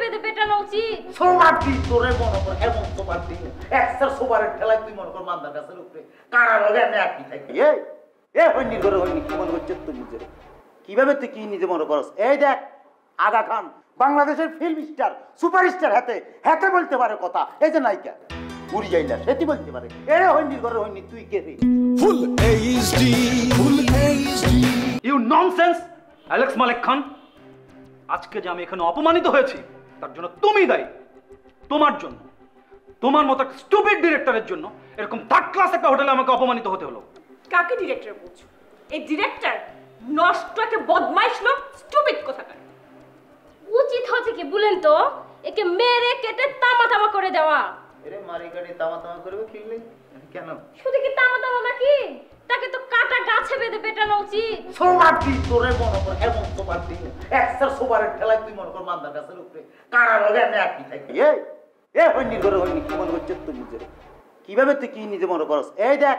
বেঁধে পেটানো উচিত। সোমার দি তোরে মনে কর এমন সোমার দি একসার সোমারের ঠেলায় তুই মনে কর মান্দার গাছের উপরে কারা লগে আমি আর কি থাকি। এই এ হইনি করে হইনি। কি মনে করছিস তুই নিজের কীভাবে তুই কি নিজে মনে করস? এই দেখ আগা খান বাংলাদেশের ফিল্ম স্টার সুপারস্টার হাতে হাতে বলতে পারে কথা। এই যে নায়িকা উড়ি যাইলা সেটি বলতে পারে। এ হইনি করে হইনি। তুই কে রে? Full HD, full HD. You nonsense Alex Malik Khan আজকে যে আমি এখানে অপমানিত হয়েছি তার জন্য তুমি দায়ী। তোমার জন্য। তোমার মতো স্টুপিড ডিরেক্টরের জন্য এরকম থার্ড ক্লাস একটা হোটেলে আমাকে অপমানিত হতে হলো। কাকে ডিরেক্টর বলছো? এই ডিরেক্টর নষ্ট একটা বদমাইশ লোক স্টুপিড কোথাকার। উচিত হচ্ছে কি বলেন তো? একে মেরে কেটে তামা তামা করে দেওয়া। এরে মারি গাড়ি তামা তামা করবে কিনলে কেন? শুধু কি তামা তামা নাকি তাকে তো কাটা গাছে বেঁধে পেটানো উচিত সোমার দি তোরে মনে কর এমন সোমার দি একসার সোমারের ঠেলায় তুই মনে কর মান্দার গাছের উপরে। কারা লগে আমি আর কি থাকি? এই এ হইনি করে হইনি কি মনে করছিস তুই নিজের কীভাবে তুই কি নিজে মনে করস? এই দেখ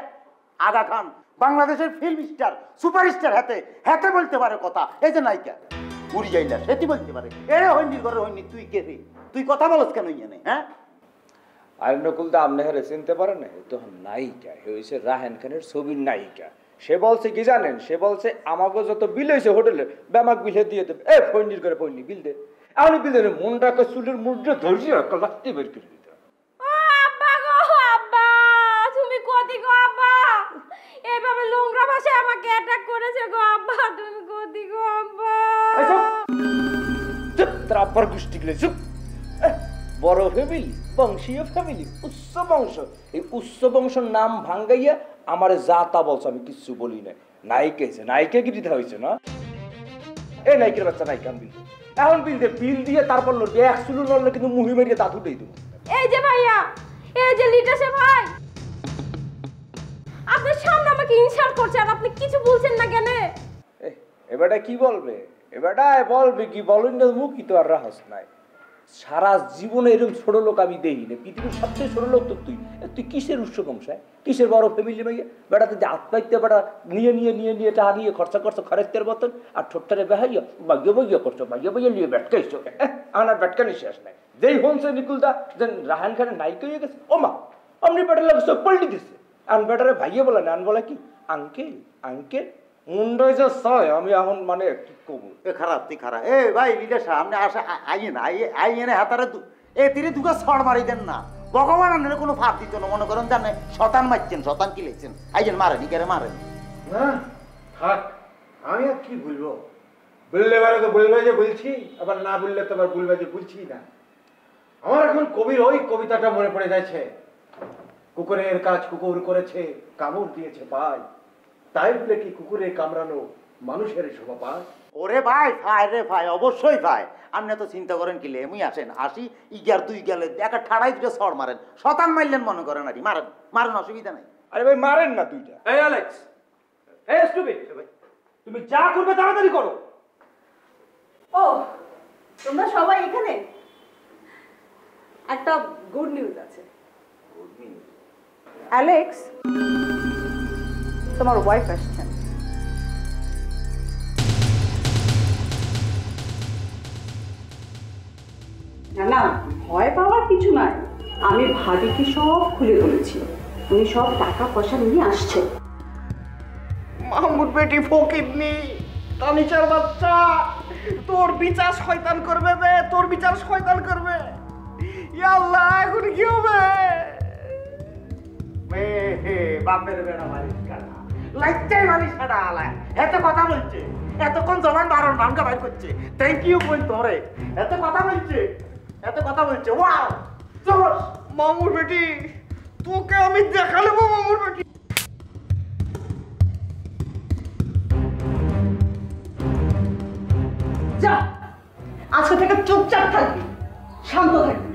আগা খান বাংলাদেশের ফিল্ম স্টার সুপারস্টার হাতে হাতে বলতে পারে কথা এই যে নায়িকা। উড়ি যাইলা সেটি বলতে পারে। এ হইনি করে হইনি তুই কে রে? তুই কথা বলস কেন ইয়ে হ্যাঁ? আর নকুল দা আপনি হেরে চিনতে পারেন না তো নায়িকা হয়েছে রাহেন খানের ছবির নায়িকা। সে বলছে কি জানেন? সে বলছে আমাকে যত বিল হয়েছে হোটেলে ব্যামাক বিলে দিয়ে দেবে। এ ফৈনির করে ফৈনি বিল দে। আমি বিল দেন মনটাকে চুলের মুডটা ধরছি লাত্তি বের করে দিতে তুমি কতি গো আব্বা? এইভাবে নোংরা ভাষায় আমাকে অ্যাটাক করেছে গো আব্বা। তুমি কতি গো আব্বা? চুপ! চুপ! তার আব্বার গোষ্ঠী গেলে চুপ! বড় ফ্যামিলি বংশীয় ফ্যামিলি উচ্চ বংশ। এই উচ্চ বংশের নাম ভাঙ্গাইয়া আমার যা তা বলছো আমি কিচ্ছু বলি না নায়িকা হয়েছে নায়িকা কি দিতে হয়েছে না? এই নায়িকের বাচ্চা নায়িকা আমি বিল এখন বিল দিয়ে বিল দিয়ে তারপর লড়বে এক চুলু লড়লে কিন্তু মুহি মেরিয়ে দাঁত উঠেই দেবো। এই যে ভাইয়া এই যে লিটাসে ভাই আপনার সামনে আমাকে ইনসাল্ট করছে আর আপনি কিছু বলছেন না কেন? এ, এবারটা কি বলবে? এবারটা বলবে কি বলেন না মুখই তো আর রাহস নাই। সারা জীবনে এরকম ছোট লোক আমি দেই না পৃথিবীর সবচেয়ে ছোট লোক তো তুই। তুই কিসের উৎস বংশায় কিসের বড় ফ্যামিলি ভাইয়া বেটা, তুই আত্মাইতে বেটা, নিয়ে নিয়ে নিয়ে নিয়ে, টাকা নিয়ে খরচা করছ খরচের মতন, আর ঠোঁটটারে বেহাইয়া বাগিয়ে বাগিয়ে করছ বাগিয়ে বাগিয়ে নিয়ে ব্যাটকাইছো আমার আর ব্যাটকানি শেষ নাই। যেই হনছে নিকুলদা যে রাহান খানের নায়িকা হয়ে গেছে। ও মা অমনি বেটার লাগে সব পাল্টি দিছে। আন বেটারে ভাইয়ে বলে না, আন বলে কি? আঙ্কেল আঙ্কেল মুন্ডই যে ছয় আমি এখন মানে কি করব এ খারাপ তুই খারাপ। এ ভাই লিডার সামনে আসে আইয়ে না আইয়ে না হাতারে এ তিনি দুটো ছড় মারি দেন না। ভগবান আনলে কোনো ফাঁক দিত না মনে করেন জানে শতান মারছেন শতান কি লেগছেন আইয়েন মারেনি কেরে মারেন। না থাক আমি আর কি বলব? বললে এবারে তো বলবে যে বলছি আবার না বললে তো আবার বলবে যে বলছি না। আমার এখন কবির ওই কবিতাটা মনে পড়ে যাচ্ছে। কুকুরের কাজ কুকুর করেছে কামড় দিয়েছে পায় তাই বলে কি কুকুরে কামড়ানো মানুষের শোভা পায়? ওরে ভাই ভাই রে ভাই অবশ্যই ভাই। আপনি তো চিন্তা করেন কি এমনি আসেন আসি ইগার দুই গেলে একটা ঠাড়াই দুটো ছড় মারেন। শতান মারলেন মনে করেন আর কি, মারেন মারেন অসুবিধা নাই। আরে ভাই মারেন না দুইটা। এই অ্যালেক্স এই স্টুপিড তুমি যা করবে তাড়াতাড়ি করো। ও তোমরা সবাই এখানে? একটা গুড নিউজ আছে। অ্যালেক্স তোমার ওয়াইফ আসছেন না না, ভয় পাওয়ার কিছু নাই। আমি ভাবিকে সব খুলে বলেছি। উনি সব টাকা পয়সা নিয়ে আসছে। মাহমুদ বেটি ফকিরনি তানিচার বাচ্চা। তোর বিচার শয়তান করবে বে, তোর বিচার শয়তান করবে। আল্লাহ এখন কি হবে? বাপের বেড়া মারিস লাইটাই মারিস কাটা আলা। এত কথা বলছে, এতক্ষণ জবান বারণ ভাঙ্গা বাইর করছে। থ্যাংক ইউ বল তোরে। এত কথা বলছে, এত কথা বলছে। ওয়াও চলো মামুর বেটি, তোকে আমি দেখা নেব মামুর বেটি। যা, আজকে থেকে চুপচাপ থাকবি, শান্ত থাকবি।